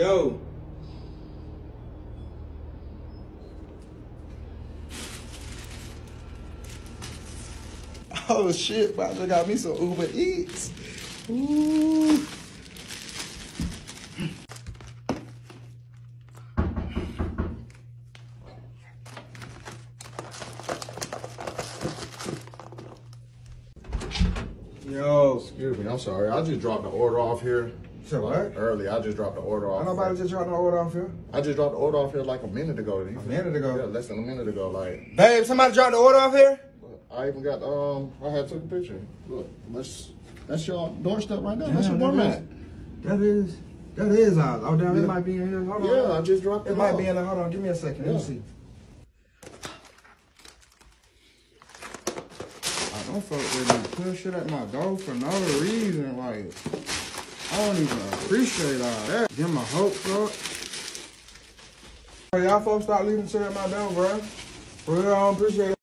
Yo. Oh shit, bro. I got me some Uber Eats. Ooh. Yo. Excuse me, I'm sorry. I just dropped the order off here. Say what? Early, I just dropped the order off. Ain't nobody just dropped no order off here. I just dropped the order off here like a minute ago. A minute ago? Yeah, less than a minute ago. Like, Babe, somebody dropped the order off here? I even got um, I had took a picture. Look, that's that's your doorstep right now. that's your Damn, doormat. That is, that is ours. Oh, damn, Yeah. it might be in here. Hold on. Yeah, I just dropped it. It might off. be in there. Hold on, give me a second. Let me see. I don't fuck with me. Put shit at my door for no reason. Like, I don't even appreciate all that. Give my hopes up. Y'all folks start leaving shit at my door, bro. For real, I don't appreciate it.